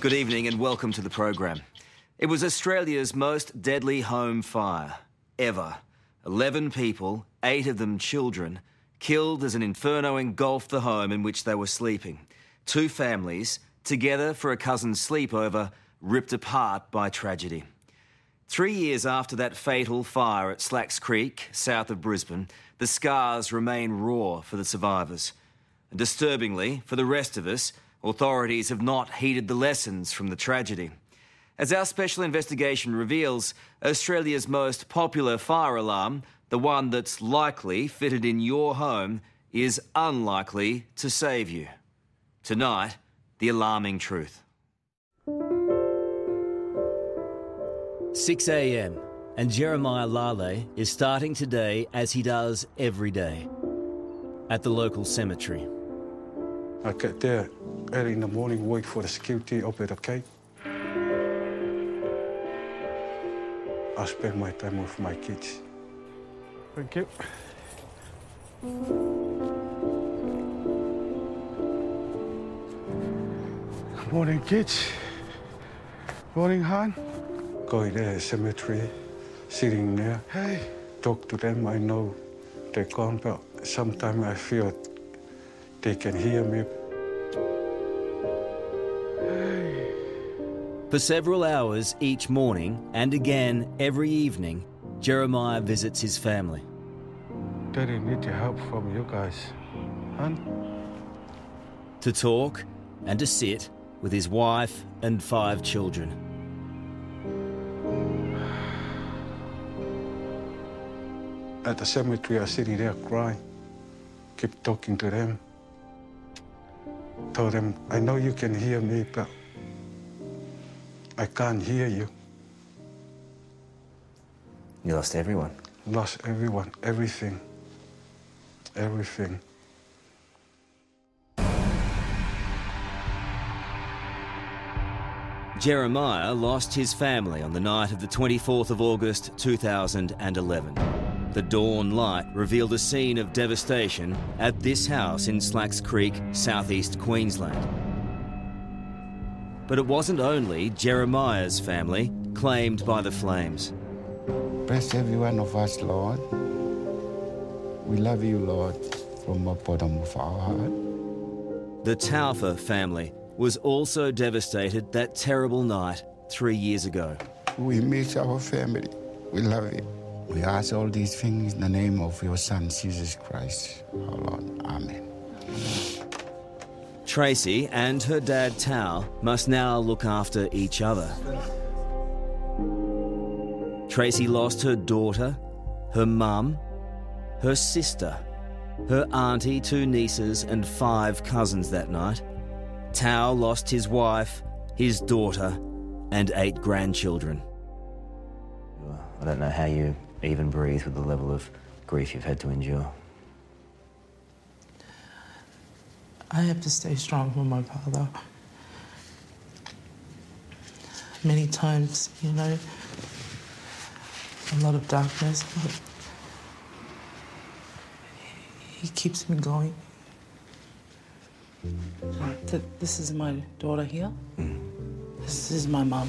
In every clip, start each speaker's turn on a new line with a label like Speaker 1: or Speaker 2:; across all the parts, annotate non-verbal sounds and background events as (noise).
Speaker 1: Good evening and welcome to the program. It was Australia's most deadly home fire ever. 11 people, eight of them children, killed as an inferno engulfed the home in which they were sleeping. Two families, together for a cousin's sleepover, ripped apart by tragedy. Three years after that fatal fire at Slacks Creek, south of Brisbane, the scars remain raw for the survivors. And disturbingly, for the rest of us, authorities have not heeded the lessons from the tragedy. As our special investigation reveals, Australia's most popular fire alarm, the one that's likely fitted in your home, is unlikely to save you. Tonight, the alarming truth. 6 a.m. and Jeremiah Lale is starting today as he does every day at the local cemetery.
Speaker 2: I get there early in the morning, wait for the security up at the gate. I spend my time with my kids. Thank you. Good morning, kids. Morning, Han. Going there, cemetery, sitting there. Hey. Talk to them. I know they're gone, but sometimes I feel they can hear me.
Speaker 1: For several hours each morning and again every evening, Jeremiah visits his family.
Speaker 2: Daddy need help from you guys, huh?
Speaker 1: To talk and to sit with his wife and five children.
Speaker 2: At the cemetery, I sitting there crying. Keep talking to them. Told them, I know you can hear me, but I can't hear you.
Speaker 1: You lost everyone.
Speaker 2: Lost everyone, everything. Everything.
Speaker 1: Jeremiah lost his family on the night of the 24th of August 2011. The dawn light revealed a scene of devastation at this house in Slacks Creek, southeast Queensland. But it wasn't only Jeremiah's family claimed by the flames.
Speaker 3: Bless every one of us, Lord. We love you, Lord, from the bottom of our heart.
Speaker 1: The Taufa family was also devastated that terrible night three years ago.
Speaker 3: We miss our family. We love you. We ask all these things in the name of your Son, Jesus Christ, our Lord. Amen.
Speaker 1: Tracy and her dad, Tao must now look after each other. Tracy lost her daughter, her mum, her sister, her auntie, two nieces, and five cousins that night. Tao lost his wife, his daughter, and eight grandchildren.
Speaker 4: I don't know how you even breathe with the level of grief you've had to endure.
Speaker 5: I have to stay strong for my father. Many times, you know, a lot of darkness, but he keeps me going. This is my daughter here. Hmm. This is my mom.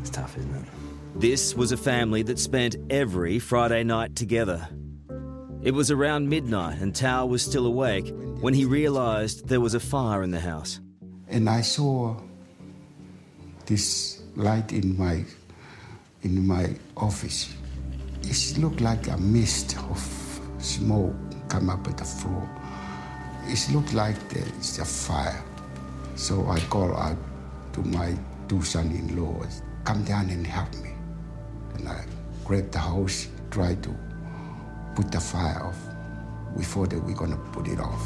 Speaker 4: It's tough, isn't it?
Speaker 1: This was a family that spent every Friday night together. It was around midnight and Tao was still awake when he realised there was a fire in the house.
Speaker 3: And I saw this light in my in my office. It looked like a mist of smoke come up at the floor. It looked like there's a fire. So I called out to my two son-in-laws, come down and help me. And I grabbed the hose, tried to put the fire off. We thought that we are gonna put it off.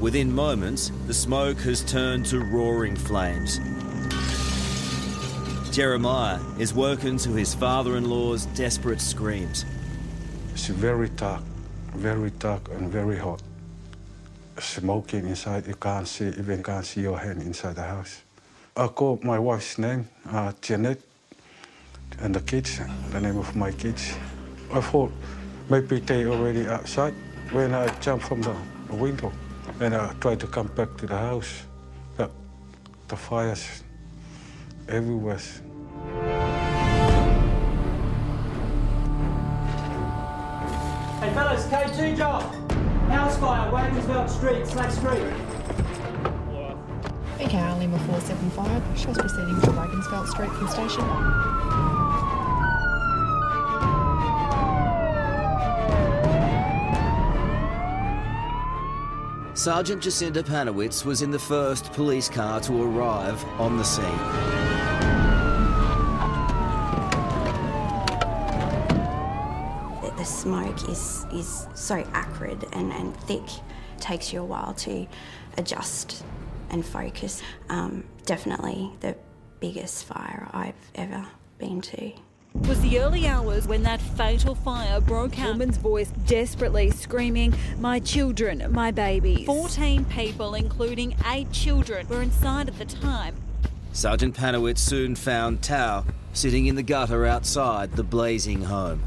Speaker 1: Within moments, the smoke has turned to roaring flames. Jeremiah is woken to his father-in-law's desperate screams.
Speaker 2: It's very dark, very dark and very hot. Smoking inside, you can't see, even can't see your hand inside the house. I called my wife's name, uh, Janet, and the kids, the name of my kids. I thought maybe they already outside when I jumped from the window. And I tried to come back to the house. The, the fires everywhere.
Speaker 6: Hey fellas, K2 job. House fire, Wagensveld Street, Slacks Creek.
Speaker 7: VKR Lima 475 shows proceeding to Wagensveld Street from station.
Speaker 1: Sergeant Jacinda Panowitz was in the first police car to arrive on the scene.
Speaker 8: The, smoke is, is so acrid and, and thick. It takes you a while to adjust and focus. Um, definitely the biggest fire I've ever been to.
Speaker 9: Was the early hours when that fatal fire broke out. Woman's voice desperately screaming, My children, my babies. 14 people, including eight children, were inside at the time.
Speaker 1: Sergeant Panowitz soon found Tao sitting in the gutter outside the blazing home.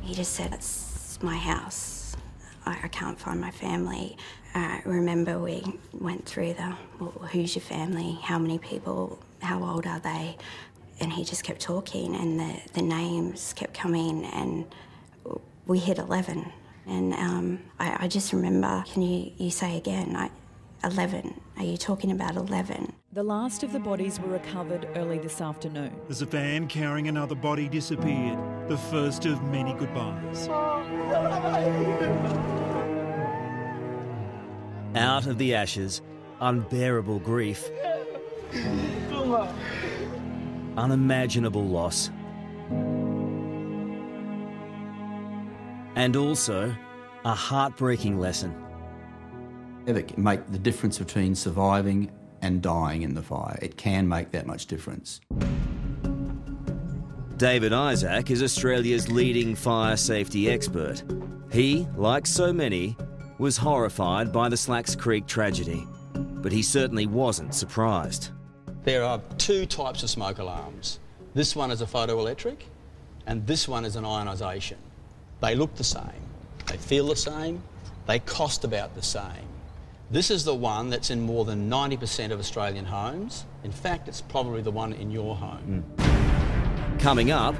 Speaker 8: He just said, It's my house. I, I can't find my family. I remember we went through the well, who's your family? How many people? How old are they? And he just kept talking, and the, the names kept coming, and we hit 11. And um, I, I just remember, can you, you say again? I, 11. Are you talking about 11?
Speaker 9: The last of the bodies were recovered early this afternoon.
Speaker 10: As a van carrying another body disappeared, the first of many goodbyes.
Speaker 1: Out of the ashes, unbearable grief, (laughs) unimaginable loss, and also a heartbreaking lesson.
Speaker 11: It make the difference between surviving and dying in the fire. It can make that much difference.
Speaker 1: David Isaac is Australia's leading fire safety expert. He, like so many, was horrified by the Slacks Creek tragedy, but he certainly wasn't surprised.
Speaker 12: There are two types of smoke alarms. This one is a photoelectric, and this one is an ionisation. They look the same, they feel the same, they cost about the same. This is the one that's in more than 90% of Australian homes. In fact, it's probably the one in your home. Hmm.
Speaker 1: Coming up,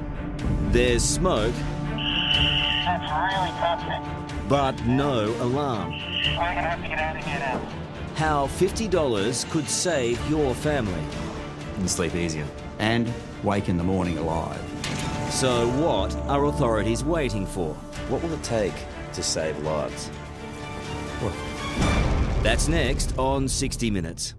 Speaker 1: there's smoke,
Speaker 6: That's really toxic.
Speaker 1: but no alarm.
Speaker 6: We're gonna have to get out of here now.
Speaker 1: How $50 could save your family.
Speaker 4: And sleep easier.
Speaker 11: And wake in the morning alive.
Speaker 1: So, what are authorities waiting for?
Speaker 4: What will it take to save lives?
Speaker 1: That's next on 60 Minutes.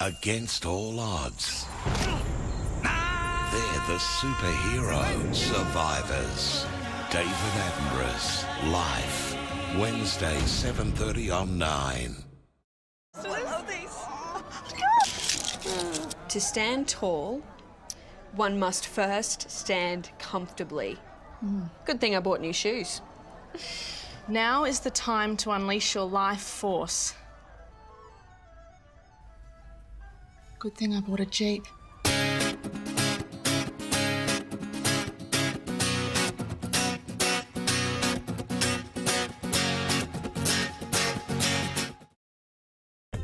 Speaker 13: Against all odds. They're the superhero survivors. David Attenborough's Life. Wednesday, 7.30 on 9.
Speaker 14: To stand tall, one must first stand comfortably. Good thing I bought new shoes.
Speaker 15: Now is the time to unleash your life force. Good thing I bought a Jeep.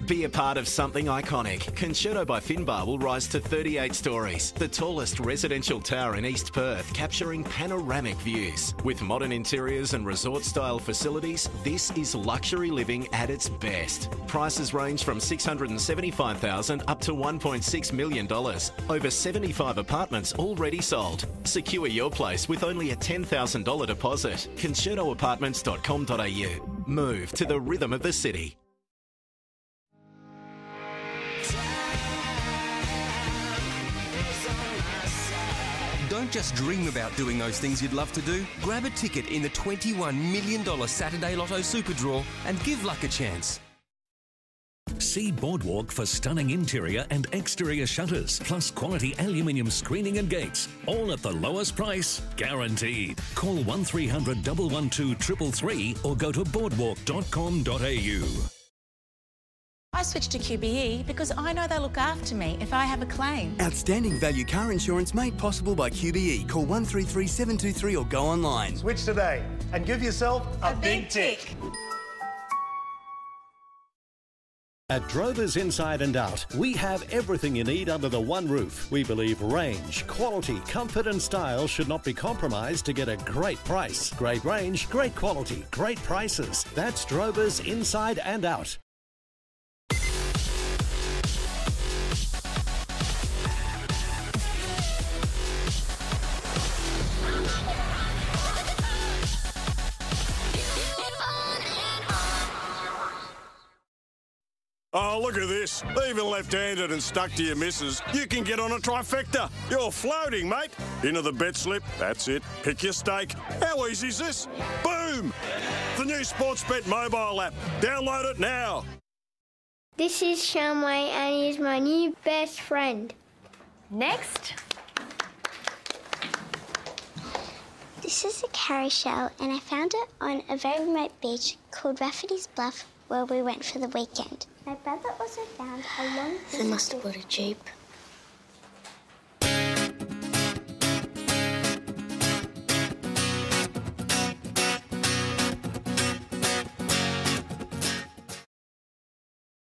Speaker 16: Be a part of something iconic. Concerto by Finbar will rise to 38 stories, the tallest residential tower in East Perth, capturing panoramic views. With modern interiors and resort style facilities, this is luxury living at its best. Prices range from 675,000 up to $1.6 million. Over 75 apartments already sold. Secure your place with only a $10,000 deposit. Concertoapartments.com.au. Move to the rhythm of the city.
Speaker 17: Don't just dream about doing those things you'd love to do. Grab a ticket in the $21 million Saturday Lotto Super Draw and give luck a chance.
Speaker 18: See Boardwalk for stunning interior and exterior shutters, plus quality aluminium screening and gates, all at the lowest price, guaranteed. Call 1300 112 333 or go to boardwalk.com.au.
Speaker 19: I switched to QBE because I know they'll look after me if I have a claim.
Speaker 20: Outstanding value car insurance made possible by QBE. Call 133 723 or go online.
Speaker 21: Switch today and give yourself a, big tick.
Speaker 22: At Drovers Inside and Out, we have everything you need under the one roof. We believe range, quality, comfort, and style should not be compromised to get a great price. Great range, great quality, great prices. That's Drovers Inside and Out.
Speaker 23: Oh, look at this. Even left-handed and stuck to your missus, you can get on a trifecta. You're floating, mate. Into the bet slip. That's it. Pick your stake. How easy is this? Boom! The new Sportsbet mobile app. Download it now.
Speaker 24: This is Shamway and he's my new best friend.
Speaker 25: Next.
Speaker 24: This is a carousel and I found it on a very remote beach called Rafferty's Bluff where we went for the weekend. My brother also found a long
Speaker 25: They must have got a jeep.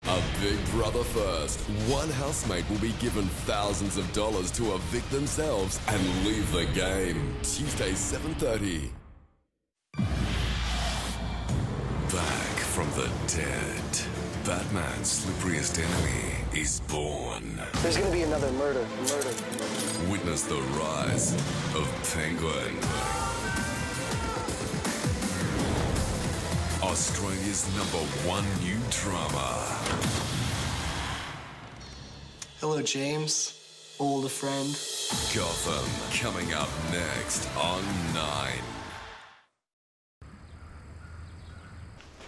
Speaker 26: A Big Brother first. One housemate will be given thousands of dollars to evict themselves and leave the game. Tuesday, 7.30. Back from the dead. Batman's slipperiest enemy is born.
Speaker 21: There's gonna be another murder. Murder.
Speaker 26: Witness the rise of Penguin. Australia's number one new drama.
Speaker 21: Hello, James. Old friend.
Speaker 26: Gotham coming up next on 9.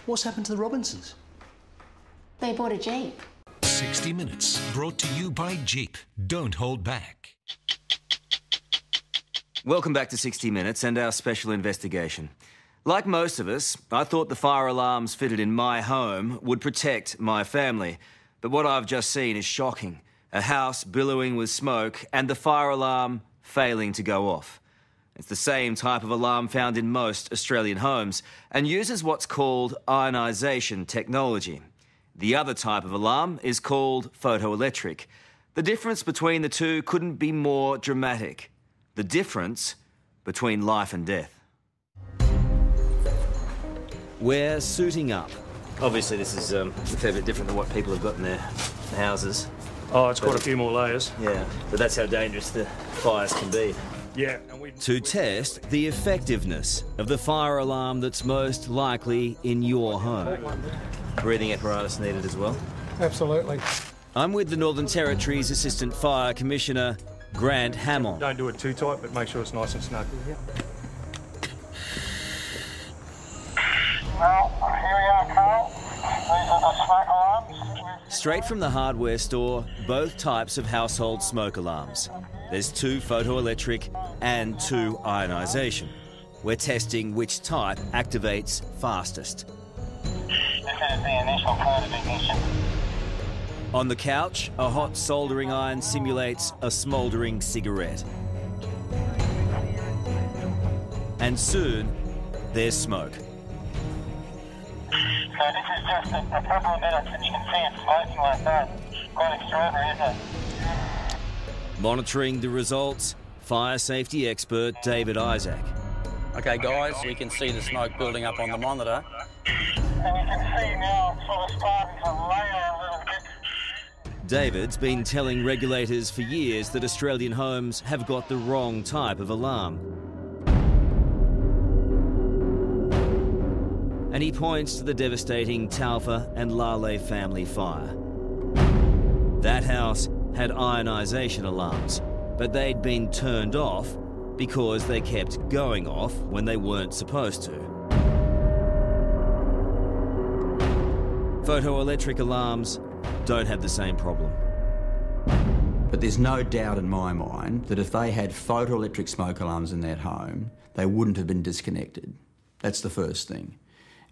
Speaker 21: What's happened to the Robinsons?
Speaker 25: They bought a jeep.
Speaker 18: 60 Minutes, brought to you by Jeep. Don't hold back.
Speaker 1: Welcome back to 60 Minutes and our special investigation. Like most of us, I thought the fire alarms fitted in my home would protect my family. But what I've just seen is shocking. A house billowing with smoke and the fire alarm failing to go off. It's the same type of alarm found in most Australian homes and uses what's called ionisation technology. The other type of alarm is called photoelectric. The difference between the two couldn't be more dramatic. The difference between life and death. We're suiting up. Obviously, this is um, a fair bit different than what people have got in their houses.
Speaker 27: Oh, it's quite a few more layers.
Speaker 1: Yeah, but that's how dangerous the fires can be.
Speaker 27: Yeah,
Speaker 1: To test the effectiveness of the fire alarm that's most likely in your home. Breathing apparatus needed as well.
Speaker 27: absolutely.
Speaker 1: I'm with the Northern Territory's Assistant Fire Commissioner, Grant Hammond.
Speaker 27: Don't do it too tight, but make sure it's nice and snug.
Speaker 21: Well, here we are, Carl. These are the smoke alarms.
Speaker 1: Straight from the hardware store, both types of household smoke alarms. There's two photoelectric and two ionisation. We're testing which type activates fastest. On the couch, a hot soldering iron simulates a smouldering cigarette. And soon, there's smoke.
Speaker 21: Just a, a couple of minutes and you can see it smoking like that. Quite extraordinary, isn't it?
Speaker 1: Monitoring the results, fire safety expert David Isaac.
Speaker 12: Okay, guys, we can see the smoke building up on the monitor.
Speaker 21: And you can see now it's sort of starting to layer a little bit.
Speaker 1: David's been telling regulators for years that Australian homes have got the wrong type of alarm. And he points to the devastating Taufa and Lale family fire. That house had ionisation alarms, but they'd been turned off because they kept going off when they weren't supposed to. Photoelectric alarms don't have the same problem.
Speaker 11: But there's no doubt in my mind that if they had photoelectric smoke alarms in that home, they wouldn't have been disconnected. That's the first thing.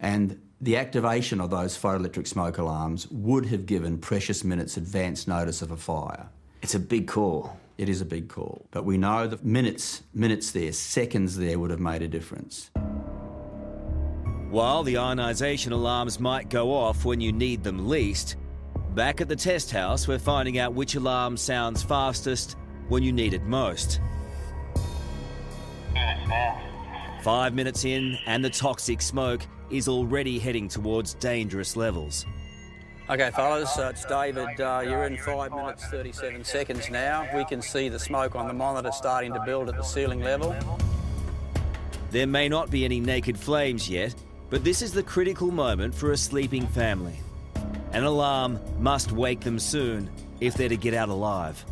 Speaker 11: And The activation of those photoelectric smoke alarms would have given precious minutes advance notice of a fire.
Speaker 1: It's a big call.
Speaker 11: It is a big call. But we know that minutes, minutes there, seconds there would have made a difference.
Speaker 1: While the ionisation alarms might go off when you need them least, back at the test house, we're finding out which alarm sounds fastest when you need it most. Five minutes in, and the toxic smoke is already heading towards dangerous levels.
Speaker 12: Okay, fellas, uh, it's David. Uh, you're in 5 minutes 37 seconds now. We can see the smoke on the monitor starting to build at the ceiling level.
Speaker 1: There may not be any naked flames yet, but this is the critical moment for a sleeping family. An alarm must wake them soon if they're to get out alive.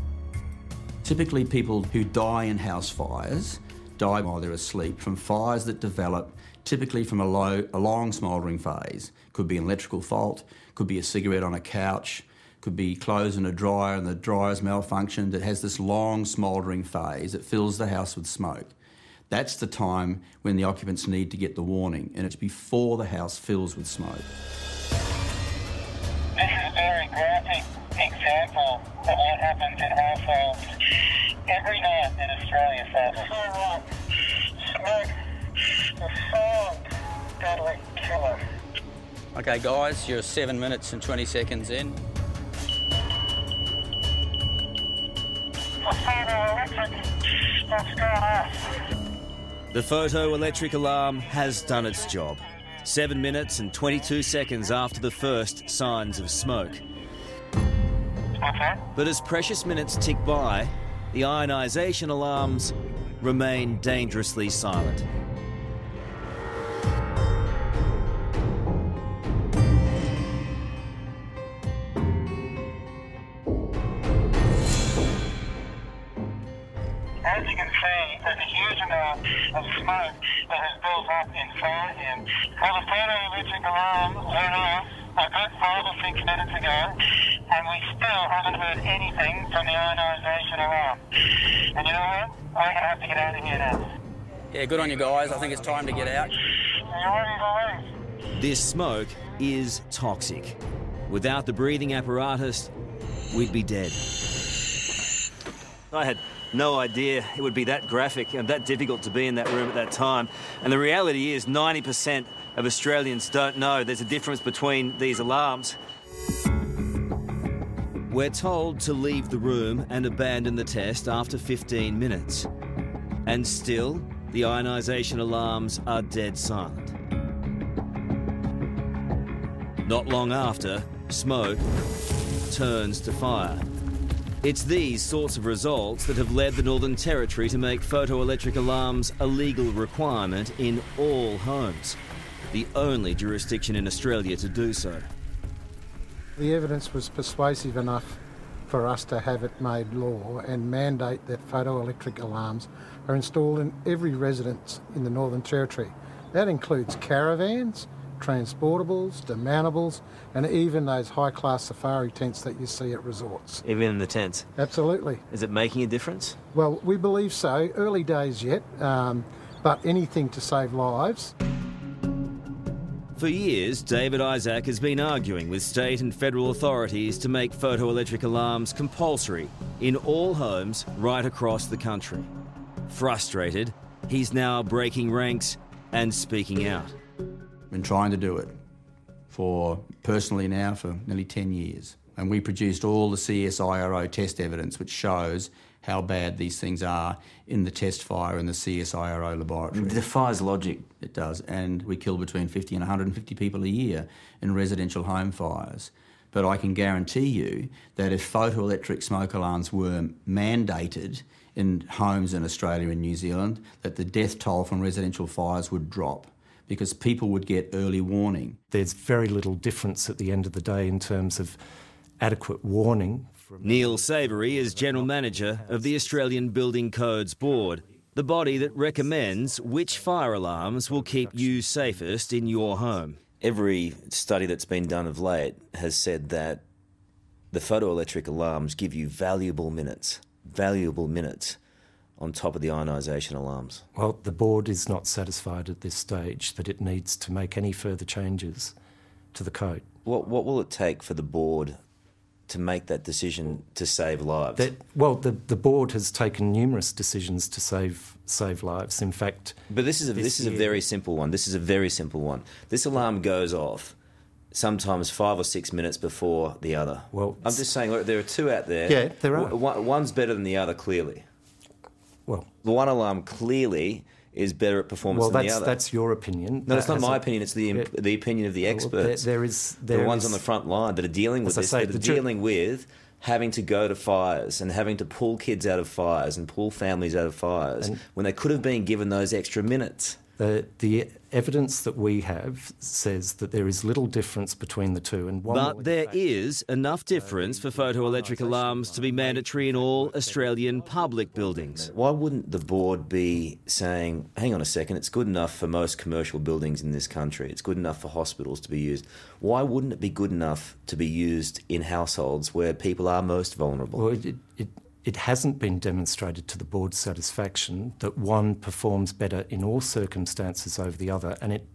Speaker 11: Typically, people who die in house fires die while they're asleep from fires that develop typically from a, low, a long smouldering phase. Could be an electrical fault, could be a cigarette on a couch, could be clothes in a dryer and the dryer's malfunctioned. It has this long smouldering phase that fills the house with smoke. That's the time when the occupants need to get the warning, and it's before the house fills with smoke.
Speaker 21: This is a very graphic example of what happens in households every night in Australia, folks. Smoke is so deadly killer.
Speaker 12: Okay, guys, you're 7 minutes and 20 seconds in.
Speaker 21: The photoelectric that's going off.
Speaker 1: The photoelectric alarm has done its job. Seven minutes and 22 seconds after the first signs of smoke.
Speaker 21: Okay.
Speaker 1: But as precious minutes tick by, the ionisation alarms remain dangerously silent.
Speaker 21: Of smoke that has built up inside him. Well, the photoelectric alarm went off about five or six minutes ago, and we still haven't heard anything from the ionisation alarm. And you know what? I'm going to have to get out of here now.
Speaker 12: Yeah, good on you guys. I think it's time to get out.
Speaker 21: You ready to leave?
Speaker 1: This smoke is toxic. Without the breathing apparatus, we'd be dead. I had no idea it would be that graphic and that difficult to be in that room at that time. And the reality is, 90% of Australians don't know there's a difference between these alarms. We're told to leave the room and abandon the test after 15 minutes. And still, the ionisation alarms are dead silent. Not long after, smoke turns to fire. It's these sorts of results that have led the Northern Territory to make photoelectric alarms a legal requirement in all homes, the only jurisdiction in Australia to do so.
Speaker 28: The evidence was persuasive enough for us to have it made law and mandate that photoelectric alarms are installed in every residence in the Northern Territory. That includes caravans, transportables, demountables, and even those high class safari tents that you see at resorts.
Speaker 1: Even in the tents.
Speaker 28: Absolutely.
Speaker 1: Is it making a difference?
Speaker 28: Well, we believe so. Early days yet, um, but anything to save lives.
Speaker 1: For years, David Isaac has been arguing with state and federal authorities to make photoelectric alarms compulsory in all homes right across the country. Frustrated, he's now breaking ranks and speaking out.
Speaker 11: Been trying to do it for personally now for nearly 10 years. And we produced all the CSIRO test evidence which shows how bad these things are in the test fire in the CSIRO laboratory.
Speaker 4: It defies logic.
Speaker 11: It does. And we kill between 50 and 150 people a year in residential home fires. But I can guarantee you that if photoelectric smoke alarms were mandated in homes in Australia and New Zealand, that the death toll from residential fires would drop because people would get early warning.
Speaker 29: There's very little difference at the end of the day in terms of adequate warning.
Speaker 1: Neil Savery is General Manager of the Australian Building Codes Board, the body that recommends which fire alarms will keep you safest in your home.
Speaker 4: Every study that's been done of late has said that the photoelectric alarms give you valuable minutes, valuable minutes
Speaker 1: on top of the ionisation alarms?
Speaker 29: Well, the board is not satisfied at this stage that it needs to make any further changes to the code.
Speaker 1: What, what will it take for the board to make that decision to save lives?
Speaker 29: That, well, the, the board has taken numerous decisions to save save lives. In fact,
Speaker 1: but this is a,
Speaker 29: this
Speaker 1: this, is a very simple one. This is a very simple one. This alarm goes off sometimes five or six minutes before the other.
Speaker 29: Well,
Speaker 1: I'm just saying, look, there are two out there.
Speaker 29: Yeah, there are.
Speaker 1: One's better than the other, clearly.
Speaker 29: Well,
Speaker 1: the one alarm clearly is better at performance
Speaker 29: well,
Speaker 1: than
Speaker 29: that's
Speaker 1: the other.
Speaker 29: that's your opinion.
Speaker 1: No, it's not my
Speaker 29: a-
Speaker 1: opinion. It's the
Speaker 29: Yeah.
Speaker 1: the opinion of the
Speaker 29: Well,
Speaker 1: experts.
Speaker 29: there- there is-
Speaker 1: the ones
Speaker 29: is-
Speaker 1: on the front line that are dealing with this.
Speaker 29: Say,
Speaker 1: that are dealing with having to go to fires and having to pull kids out of fires and pull families out of fires
Speaker 29: And-
Speaker 1: when they could have been given those extra minutes.
Speaker 29: The, the evidence that we have says that there is little difference between the two, and one
Speaker 1: But there is enough difference for photoelectric alarms to be mandatory in all Australian public buildings. Why wouldn't the board be saying, hang on a second, it's good enough for most commercial buildings in this country, it's good enough for hospitals to be used. Why wouldn't it be good enough to be used in households where people are most vulnerable?
Speaker 29: Well, it, it, it hasn't been demonstrated to the board's satisfaction that one performs better in all circumstances over the other, and it,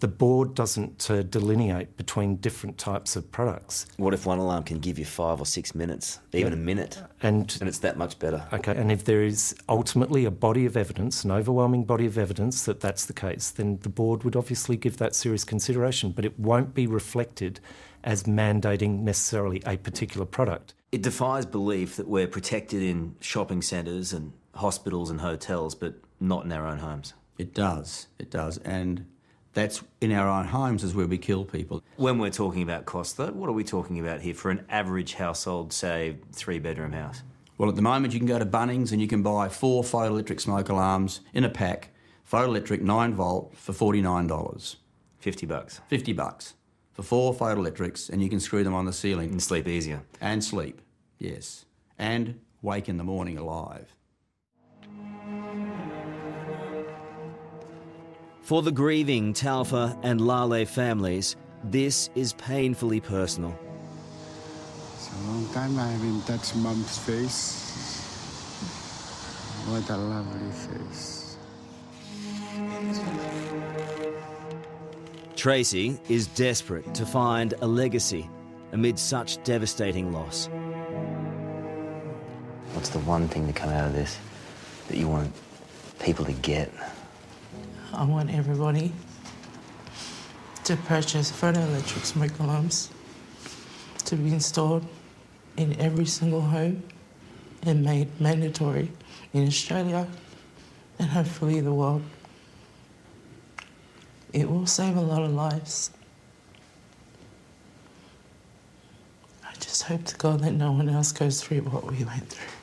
Speaker 29: the board doesn't uh, delineate between different types of products.
Speaker 1: What if one alarm can give you five or six minutes, even
Speaker 29: Yeah.
Speaker 1: a minute,
Speaker 29: And,
Speaker 1: and it's that much better?
Speaker 29: okay, and if there is ultimately a body of evidence, an overwhelming body of evidence that that's the case, then the board would obviously give that serious consideration, but it won't be reflected as mandating necessarily a particular product.
Speaker 1: It defies belief that we're protected in shopping centres and hospitals and hotels, but not in our own homes.
Speaker 11: It does. It does. And that's in our own homes is where we kill people.
Speaker 1: When we're talking about cost, though, what are we talking about here for an average household, say, three bedroom house?
Speaker 11: Well, at the moment, you can go to Bunnings and you can buy four photoelectric smoke alarms in a pack, photoelectric 9 volt for $49.
Speaker 1: 50 bucks.
Speaker 11: 50 bucks for four photoelectrics, and you can screw them on the ceiling.
Speaker 1: And sleep easier.
Speaker 11: And sleep, yes. And wake in the morning alive.
Speaker 1: For the grieving Taufa and Lale families, this is painfully personal.
Speaker 30: It's a long time I haven't touched mom's face. What a lovely face.
Speaker 1: Tracy is desperate to find a legacy amid such devastating loss.
Speaker 4: What's the one thing to come out of this that you want people to get?
Speaker 31: I want everybody to purchase photoelectric smoke alarms to be installed in every single home and made mandatory in Australia and hopefully the world. It will save a lot of lives. I just hope to God that no one else goes through what we went through.